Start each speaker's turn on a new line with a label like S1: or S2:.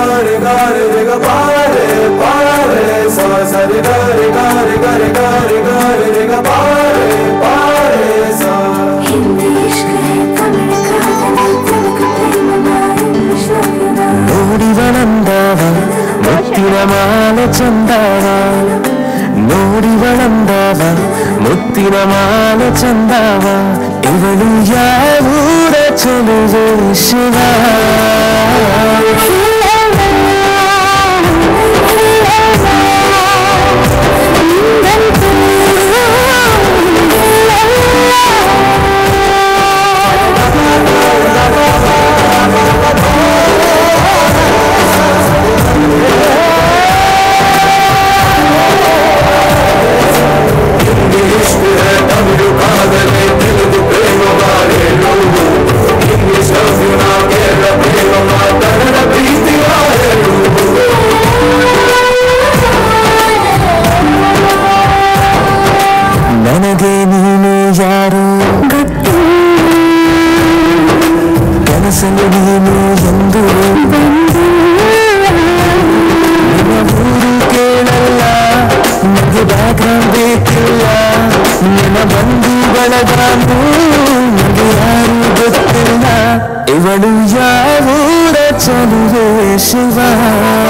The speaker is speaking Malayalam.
S1: gare gare rega pare pare sa sa re gare gare gare gare gare rega pare pare sa ഓടി വളന്താവ മുത്തിരമാല ചന്താവ നോടി വളന്താവ മുത്തിരമാല ചന്താവ ഇവളും
S2: യാവൂര ചൊലുവേ ശിവ ಕನಸಲು ನೀನು ಎಂದು ನಿನ್ನ ಊರು ಕೇಳಲ್ಲ ನನಗೆ ಬ್ಯಾಕ್ಗ್ರೌಂಡ್ ಬೇಕಿಲ್ಲ ನಿನ್ನ ಬಂಧು ಬಳಗಾನು ನನಗೆ ಯಾರು ಗೊತ್ತಿಲ್ಲ ಇವಳು ಯಾವೂರ ಚಲುವೆ ಶಿವ
S3: हिला